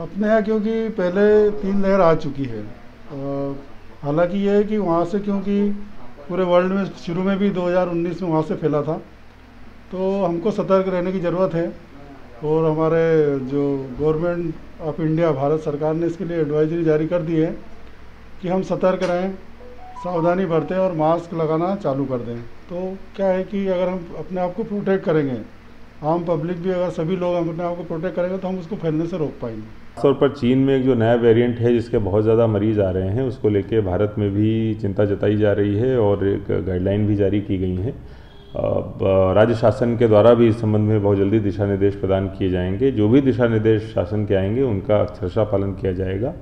अपने यहाँ क्योंकि पहले तीन लहर आ चुकी है हालाँकि ये है कि वहाँ से, क्योंकि पूरे वर्ल्ड में शुरू में भी 2019 में वहाँ से फैला था तो हमको सतर्क रहने की ज़रूरत है और हमारे जो गवर्नमेंट ऑफ़ इंडिया भारत सरकार ने इसके लिए एडवाइजरी जारी कर दी है कि हम सतर्क रहें, सावधानी बरतें और मास्क लगाना चालू कर दें। तो क्या है कि अगर हम अपने आप को प्रोटेक्ट करेंगे आम पब्लिक भी, अगर सभी लोग अपने आप को प्रोटेक्ट करेंगे तो हम उसको फैलने से रोक पाएँगे। तौर पर चीन में एक जो नया वेरिएंट है, जिसके बहुत ज़्यादा मरीज़ आ रहे हैं, उसको लेके भारत में भी चिंता जताई जा रही है और एक गाइडलाइन भी जारी की गई है। राज्य शासन के द्वारा भी इस संबंध में बहुत जल्दी दिशा निर्देश प्रदान किए जाएँगे। जो भी दिशा निर्देश शासन के आएँगे, उनका अक्षरशा पालन किया जाएगा।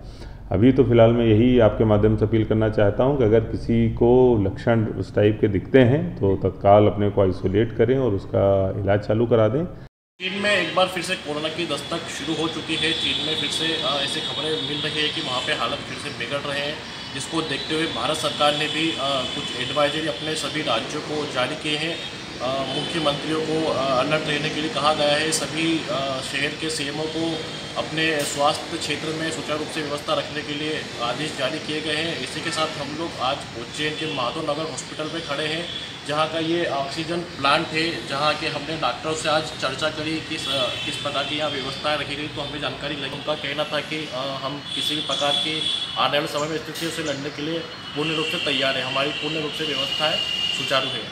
अभी तो फ़िलहाल मैं यही आपके माध्यम से अपील करना चाहता हूँ कि अगर किसी को लक्षण उस टाइप के दिखते हैं तो तत्काल अपने को आइसोलेट करें और उसका इलाज चालू करा दें। चीन में एक बार फिर से कोरोना की दस्तक शुरू हो चुकी है। चीन में फिर से ऐसी खबरें मिल रही है कि वहाँ पे हालत फिर से बिगड़ रहे हैं, जिसको देखते हुए भारत सरकार ने भी कुछ एडवाइजरी अपने सभी राज्यों को जारी किए हैं। मुख्यमंत्रियों को अलर्ट रहने के लिए कहा गया है। सभी शहर के सीएमओ को अपने स्वास्थ्य क्षेत्र में सुचारू रूप से व्यवस्था रखने के लिए आदेश जारी किए गए हैं। इसी के साथ हम लोग आज उज्जैन के माधव नगर हॉस्पिटल में खड़े हैं, जहाँ का ये ऑक्सीजन प्लांट है, जहाँ के हमने डॉक्टरों से आज चर्चा करी किस किस प्रकार की यहाँ व्यवस्थाएँ रखी गई। तो हमें जानकारी लगी। उनका कहना था कि हम किसी भी प्रकार की आने वाले समय में स्थितियों से लड़ने के लिए पूर्ण रूप से तैयार है। हमारी पूर्ण रूप से व्यवस्थाएँ सुचारू है।